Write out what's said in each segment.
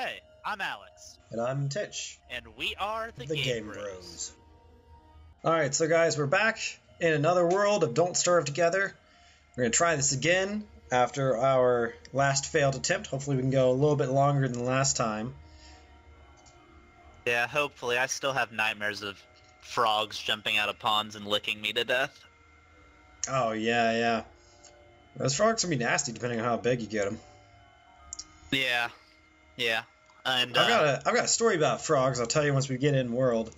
Hey, I'm Alex, And I'm Titch, and we are the, the Game, Game Bros. Bros. Alright, so guys, we're back in another world of Don't Starve Together. We're going to try this again after our last failed attempt. Hopefully, we can go a little bit longer than last time. Yeah, hopefully. I still have nightmares of frogs jumping out of ponds and licking me to death. Oh, yeah, yeah. Those frogs can be nasty depending on how big you get them. Yeah, yeah. And uh, I've, got a, I've got a story about frogs I'll tell you once we get in world.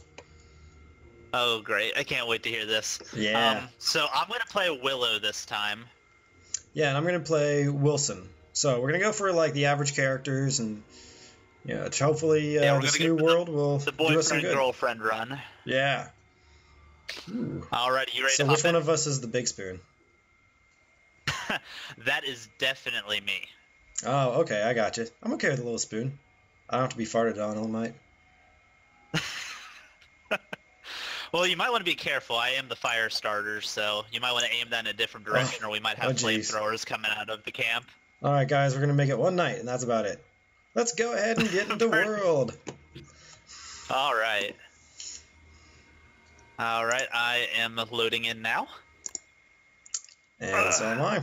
oh, great! I can't wait to hear this. Yeah. Um, so I'm gonna play Willow this time. Yeah, and I'm going to play Wilson. So we're going to go for like the average characters and. Yeah, hopefully uh, Yeah, this new get the- world will The do us some boyfriend good. girlfriend run. Yeah. Ooh. Alrighty, you ready So which one in? of us is the big spoon? that is definitely me. Oh, okay, I got you. I'm okay with a little spoon. I don't have to be farted on all night. Well, you might want to be careful. I am the fire starter, so you might want to aim that in a different oh. direction, or we might have oh, flamethrowers coming out of the camp. All right, guys, we're gonna make it one night, and that's about it. Let's go ahead and get into world. All right. All right, I am loading in now. And so am I.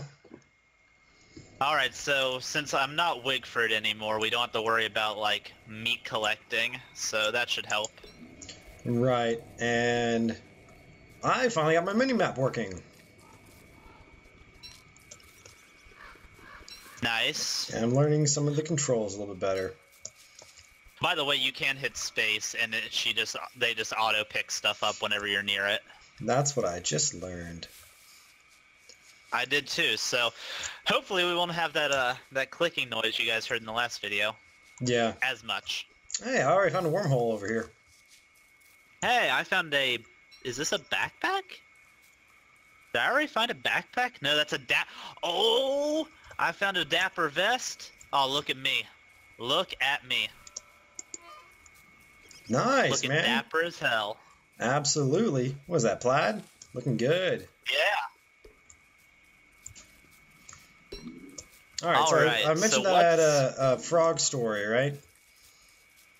All right, so since I'm not Wigfrid anymore, we don't have to worry about like meat collecting, so that should help. Right, and I finally got my mini map working. Nice. And I'm learning some of the controls a little bit better. By the way, you can hit space, and it, she just they just auto pick stuff up whenever you're near it. That's what I just learned. I did too. So hopefully we won't have that uh that clicking noise you guys heard in the last video Yeah. as much. Hey, I already found a wormhole over here. Hey, I found a. Is this a backpack? Did I already find a backpack? No, that's a da. Oh, I found a dapper vest. Oh, look at me. Look at me. Nice, Looking man. dapper as hell. Absolutely. What is that, plaid? Looking good. Yeah. All right, All so I- right, I, mentioned so that I had a, a frog story, right?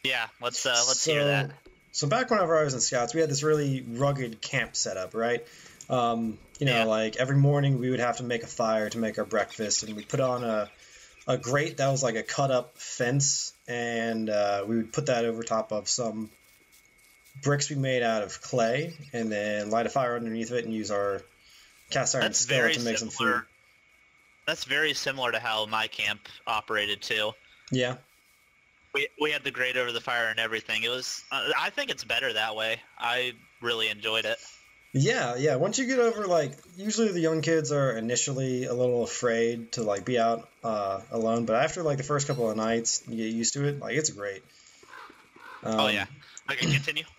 Yeah. Let's uh let's so, hear that. So back whenever I was in Scouts, we had this really rugged camp setup, right? Um, you know, Yeah. like every morning we would have to make a fire to make our breakfast, and we put on a a grate that was like a cut up fence, and uh, we would put that over top of some bricks we made out of clay, and then light a fire underneath it and use our cast iron That's skillet to make some food. That's very similar to how my camp operated too. Yeah. We we had the grate over the fire and everything. It was. Uh, I think it's better that way. I really enjoyed it. Yeah, yeah. Once you get over like, usually the young kids are initially a little afraid to like be out uh, alone, but after like the first couple of nights, you get used to it. Like it's great. Um, oh yeah. Okay, continue.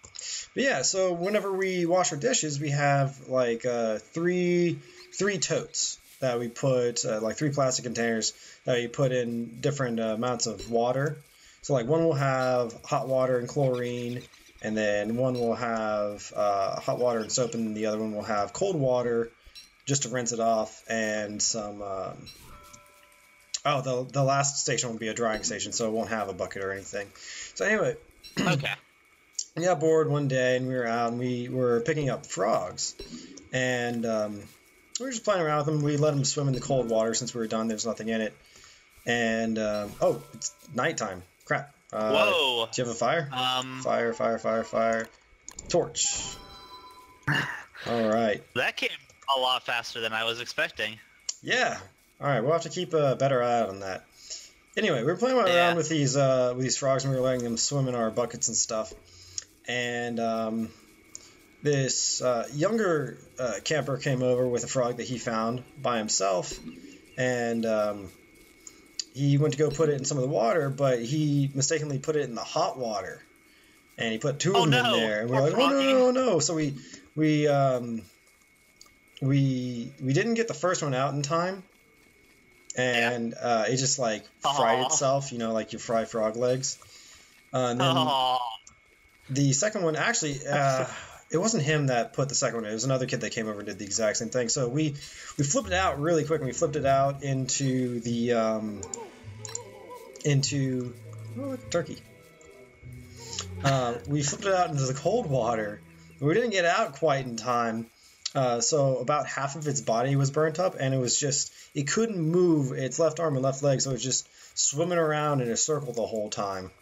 But yeah, so whenever we wash our dishes, we have like uh, three three totes that we put uh, like three plastic containers that we put in different uh, amounts of water. So like one will have hot water and chlorine, and then one will have uh, hot water and soap, and the other one will have cold water just to rinse it off, and some. Um, oh, the the last station will be a drying station, so it won't have a bucket or anything. So anyway, Okay. we got bored one day and we were out and we were picking up frogs and um, we were just playing around with them. We let them swim in the cold water since we were done. There's nothing in it. And um, oh it's nighttime. Crap. Uh, Whoa. do you have a fire? Um, fire fire fire fire. Torch. All right. That came a lot faster than I was expecting. yeah. All right. We'll have to keep a better eye out on that. Anyway we were playing around Yeah. with these uh, with these frogs and we were letting them swim in our buckets and stuff. And um, this uh, younger uh, camper came over with a frog that he found by himself. And um, he went to go put it in some of the water but he mistakenly put it in the hot water. And he put two Oh, of them no. in there. And we're Poor like oh no no no. So we we um, we we didn't get the first one out in time. And uh, it just like fried Aw. itself you know like you fry frog legs. Uh, and then Oh, the second one actually uh, it wasn't him that put the second one in. It was another kid that came over and did the exact same thing. So we we flipped it out really quick and we flipped it out into the um, into Oh, turkey. Uh, we flipped it out into the cold water. We didn't get out quite in time, uh, so about half of its body was burnt up, and it was just it couldn't move its left arm and left leg, so it was just swimming around in a circle the whole time.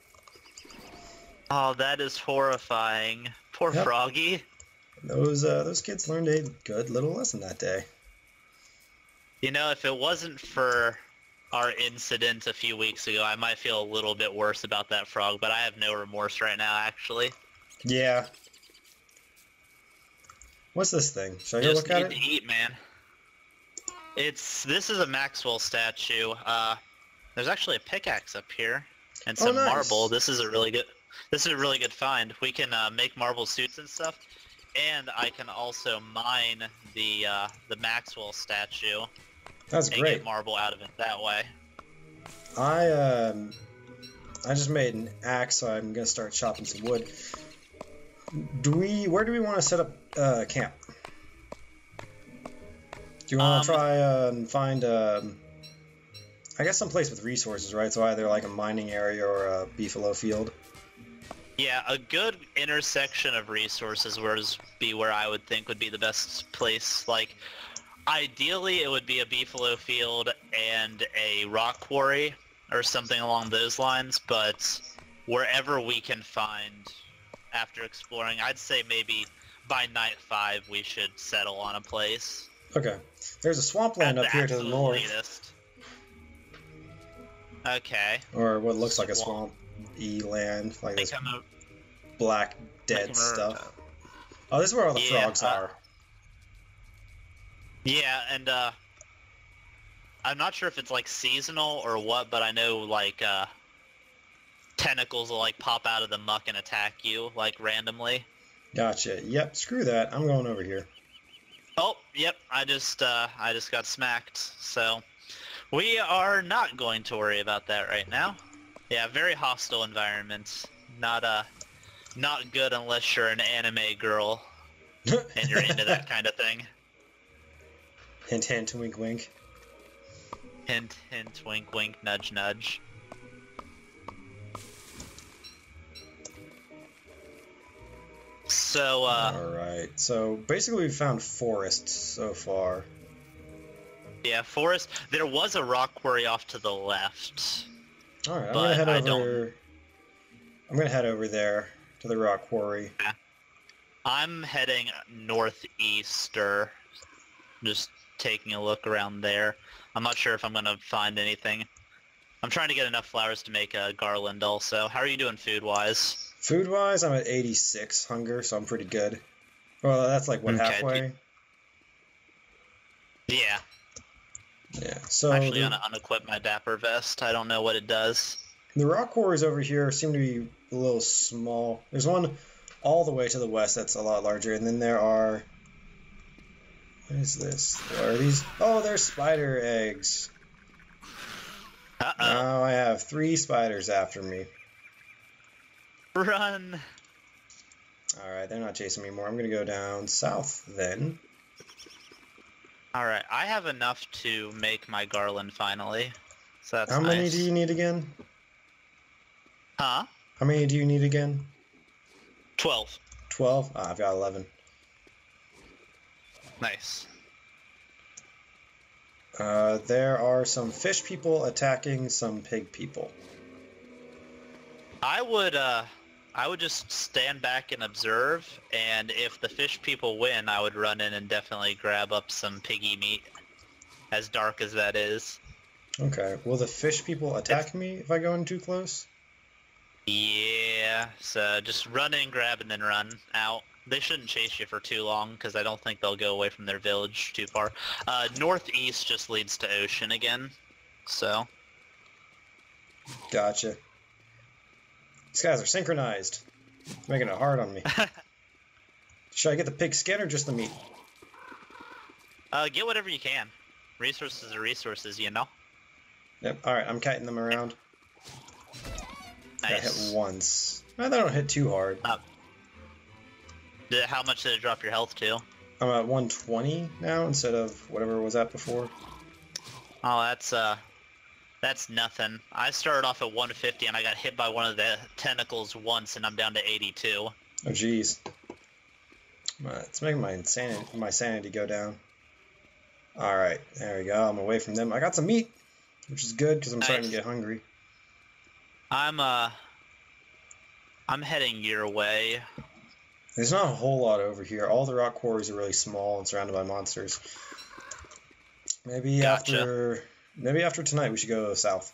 Oh, that is horrifying. Poor Yep. Froggy. Those uh, those kids learned a good little lesson that day. You know, if it wasn't for our incident a few weeks ago, I might feel a little bit worse about that frog, but I have no remorse right now, actually. Yeah. What's this thing? Should I go Just look at need it? to eat, man. It's this is a Maxwell statue. Uh, there's actually a pickaxe up here and Oh, some nice. marble. This is a really good. This is a really good find. We can uh, make marble suits and stuff, and I can also mine the uh, the Maxwell statue That's and great. get marble out of it that way. I um, I just made an axe, so I'm gonna start chopping some wood. Do we? Where do we want to set up uh, camp? Do you want Um, to try uh, and find? Um, I guess some place with resources, right? So either like a mining area or a beefalo field. Yeah, a good intersection of resources would be where I would think would be the best place. Like, ideally, it would be a beefalo field and a rock quarry or something along those lines. But wherever we can find after exploring, I'd say maybe by night five we should settle on a place. Okay. There's a swampland up here to the north, latest. Okay. or what looks like a Swamp. Swamp e land, like this a, black dead stuff. Oh, this is where all the Yeah, frogs uh, are. Yeah, and uh I'm not sure if it's like seasonal or what, but I know like uh tentacles will like pop out of the muck and attack you like randomly. Gotcha. Yep. Screw that. I'm going over here. Oh, yep, I just uh I just got smacked. So we are not going to worry about that right now. Yeah, very hostile environment. Not uh not good unless you're an anime girl and you're into that kind of thing. hint, hint, wink, wink. Hint, hint, wink, wink, nudge, nudge. So, uh, All right. So basically, we found forests so far. yeah, forest. There was a rock quarry off to the left. All right. I'm gonna head I over. I'm gonna head over there to the rock quarry. I'm heading northeast, or just taking a look around there. I'm not sure if I'm gonna find anything. I'm trying to get enough flowers to make a garland. Also, how are you doing food-wise? Food wise, I'm at 86 hunger, so I'm pretty good. Well, that's like what Okay, halfway. Yeah, Yeah. So I'm actually gonna unequip my dapper vest. I don't know what it does. the rock quarries over here seem to be a little small. There's one all the way to the west that's a lot larger, and then there are. What is this? What are these? Oh, they're spider eggs. Uh oh. Now I have three spiders after me. Run! All right, they're not chasing me anymore. I'm gonna go down south then. Alright, I have enough to make my garland finally. So that's How many do you need again? Huh? How many do you need again? 12. Twelve. Ah, I've got eleven. Nice. Uh, there are some fish people attacking some pig people. I would, uh, I would just stand back and observe, and if the fish people win, I would run in and definitely grab up some piggy meat. As dark as that is. Okay. Will the fish people attack me if I go in too close? Yeah, so just run in, grab, and then run out. They shouldn't chase you for too long, because I don't think they'll go away from their village too far. Uh, northeast just leads to ocean again, so... Gotcha. These guys are synchronized. It's making it hard on me. Should I get the pig skin or just the meat? Uh, get whatever you can. Resources are resources, you know? Yep. All right. I'm kiting them around. Got Nice. hit once. They don't hit too hard. Did- How much did it drop your health to? I'm at 120 now instead of whatever it was at before. Oh, that's, uh... That's nothing. I started off at 150 and I got hit by one of the tentacles once and I'm down to 82. Oh, jeez. It's making my insanity, my sanity go down. All right, there we go. I'm away from them. I got some meat, which is good because I'm Nice. starting to get hungry. I'm, uh... I'm heading your way. There's not a whole lot over here. All the rock quarries are really small and surrounded by monsters. Maybe Gotcha. after maybe after tonight we should go south.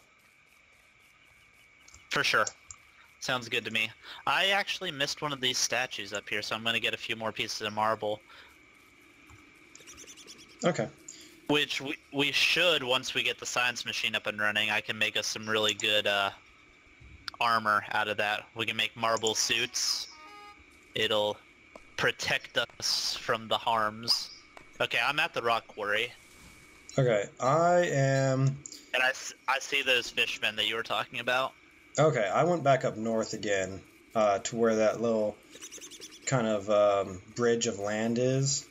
For sure. Sounds good to me. I actually missed one of these statues up here, so I'm going to get a few more pieces of marble. Okay. Which we, we should, once we get the science machine up and running, I can make us some really good uh, armor out of that. We can make marble suits. It'll protect us from the harms. Okay, I'm at the rock quarry, Okay. I am and I, I see those fishmen that you were talking about. okay. I went back up north again uh, to where that little kind of um, bridge of land is.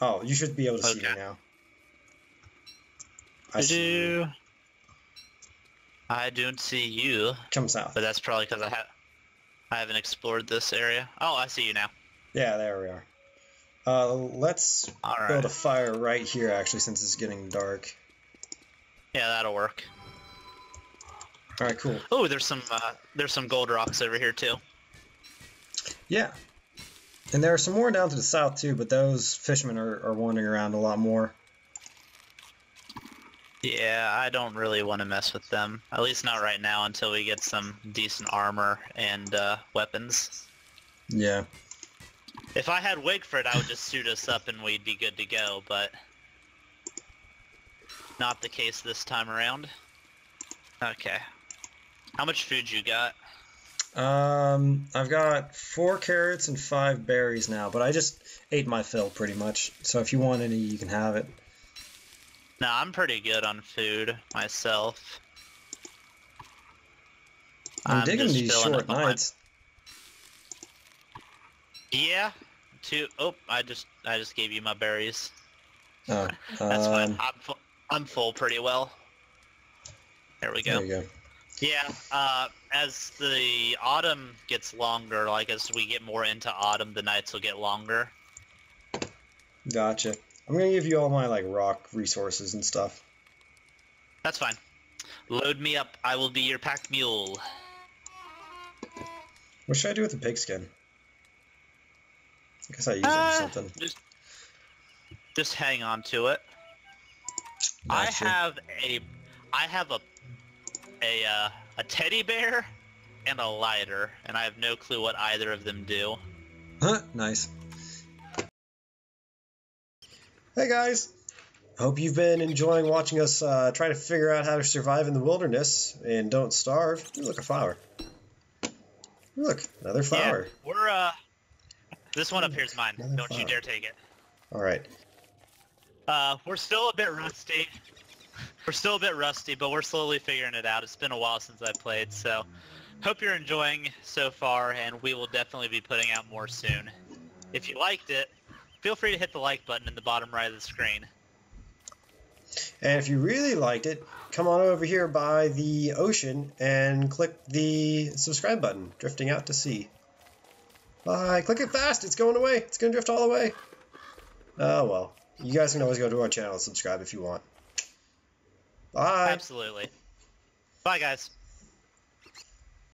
Oh, you should be able to see me now. I you. Do I don't see you, Come south. but that's probably because I have I haven't explored this area. Oh, I see you now. Yeah, there we are. Uh, let's right. build a fire right here, actually, since it's getting dark. Yeah, that'll work. All right, cool. Oh, there's some uh, there's some gold rocks over here too. Yeah. And there are some more down to the south, too, but those fishermen are, are wandering around a lot more. Yeah, I don't really want to mess with them. At least not right now until we get some decent armor and uh, weapons. Yeah. If I had Wigfrid, I would just suit us up and we'd be good to go, but not the case this time around. Okay. How much food you got? Um, I've got four carrots and five berries now, but I just ate my fill pretty much. So if you want any, you can have it. No, I'm pretty good on food myself. I'm, digging these short nights. Yeah. Two. Oh, I just I just gave you my berries. Oh, That's fine. um, I'm full, I'm full pretty well. There we go. There you go. Yeah. Uh, as the autumn gets longer, like as we get more into autumn, the nights will get longer. Gotcha. I'm gonna give you all my like rock resources and stuff. That's fine. Load me up. I will be your pack mule. What should I do with the pigskin? I guess I use it Uh, for something. Just, just hang on to it. I Gotcha. have a, I have a, a, uh, a teddy bear and a lighter, and I have no clue what either of them do. Huh, nice. Hey guys! Hope you've been enjoying watching us uh, try to figure out how to survive in the wilderness and don't starve. Ooh, look, a flower. Look, another flower. Yeah, we're uh, this one up here is mine. Don't you dare take it. All right. Uh, we're still a bit rusty. We're still a bit rusty, but we're slowly figuring it out. It's been a while since I played, so hope you're enjoying so far, and we will definitely be putting out more soon. If you liked it, feel free to hit the like button in the bottom right of the screen. And if you really liked it, come on over here by the ocean and click the subscribe button, drifting out to sea. Bye. Click it fast. It's going away. It's going to drift all the way. Oh, well. You guys can always go to our channel and subscribe if you want. Bye. Absolutely. Bye, guys.